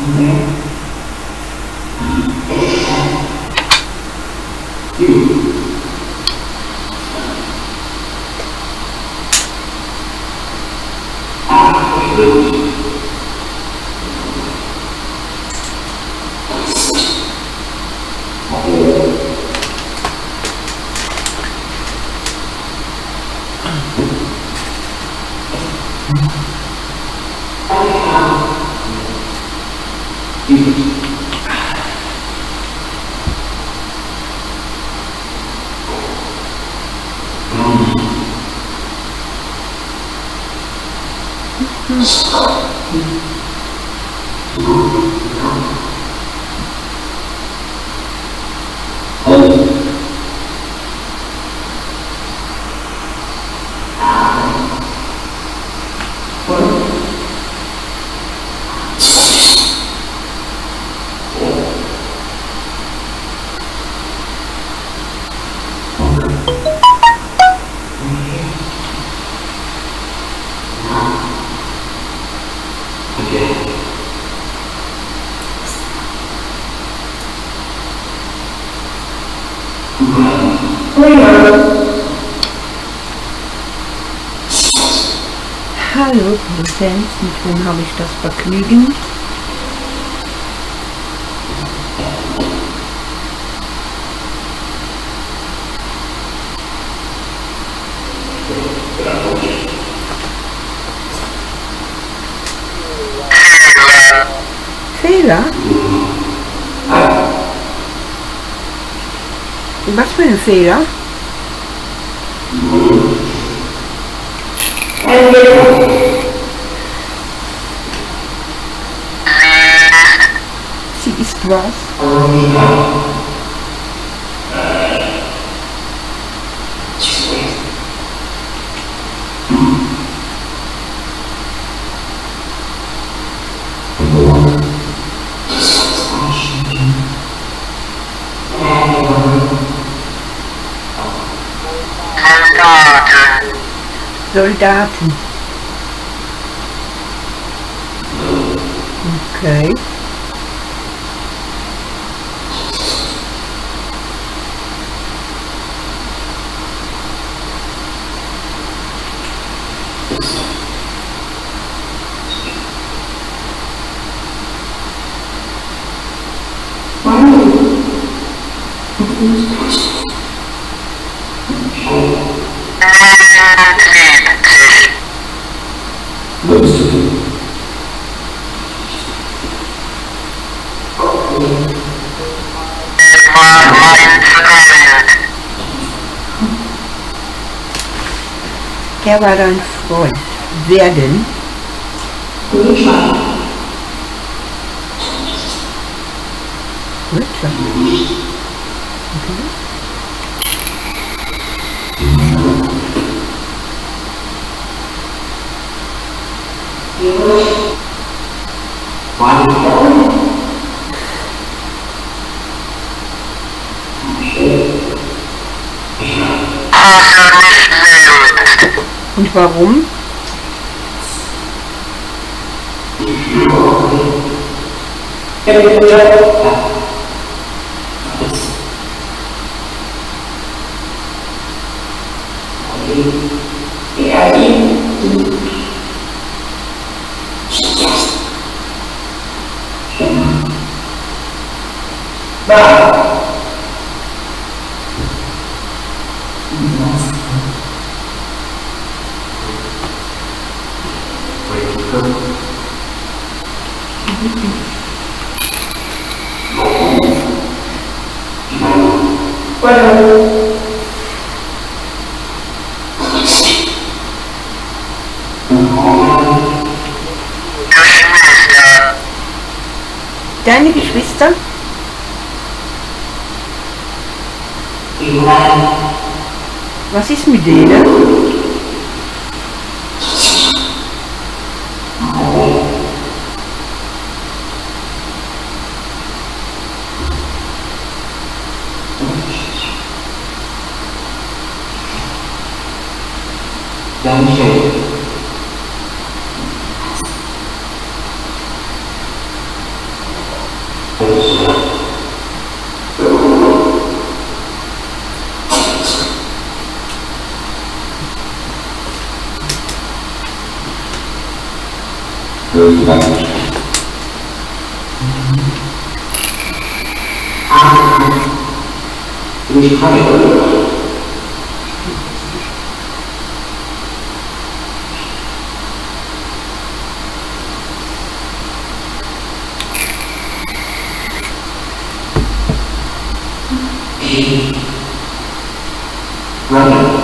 Uhum. Präsident, mit wem habe ich das Vergnügen? Fehler? Was für ein Fehler? Sie ist was? Soldaten. Okay. Er war dein Freund. Wer denn? Richard. Okay. Und warum? Deine Geschwister? Was ist mit denen? Danke. 여기가 이것이 Right.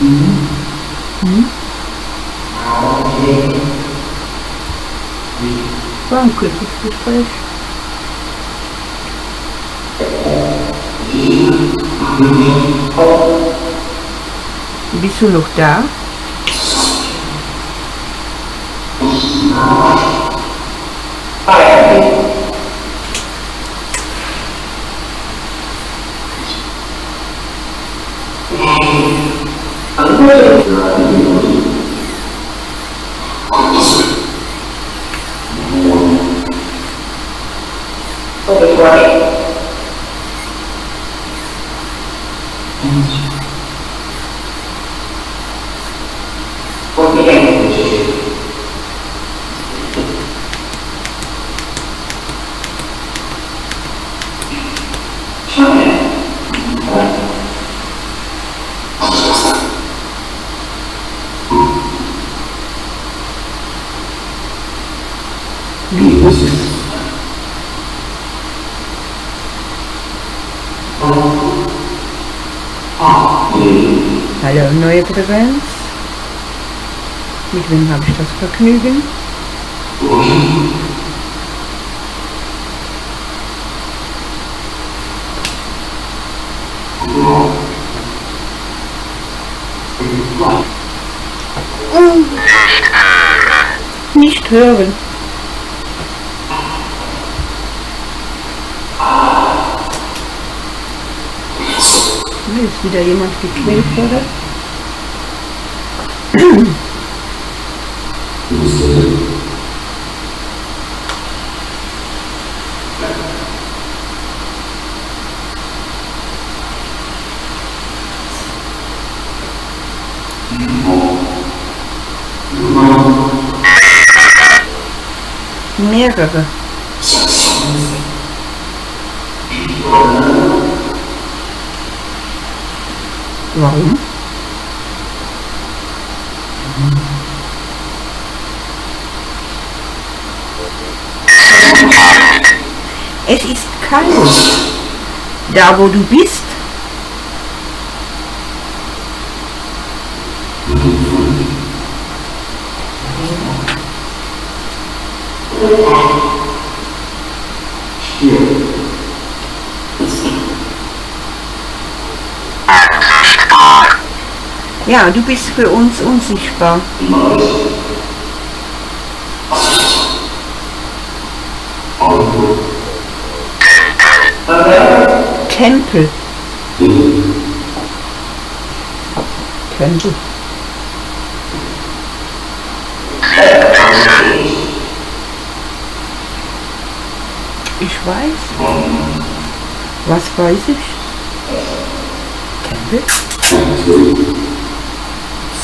War ein kurzes Gespräch. Bist du noch da? Hallo, neue Frequenz. Mit wem habe ich das Vergnügen? Nicht hören. Hier ist wieder jemand gequält wurde. Mehrere. Warum? Es ist kalt. Da wo du bist. Ja, du bist für uns unsichtbar. Tempel. Tempel. Ich weiß. Was weiß ich? Tempel?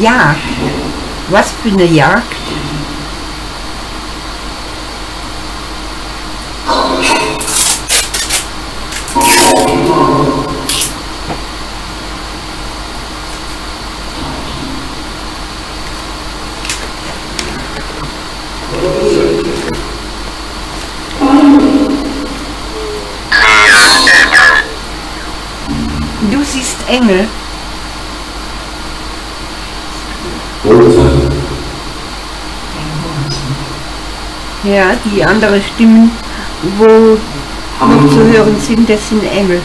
Jagd. Was für eine Jagd? Ja, die andere Stimmen, wo noch zu hören sind, das sind Engel.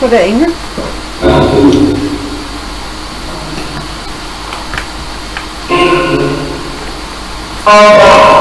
Und vor der Engel? Oh,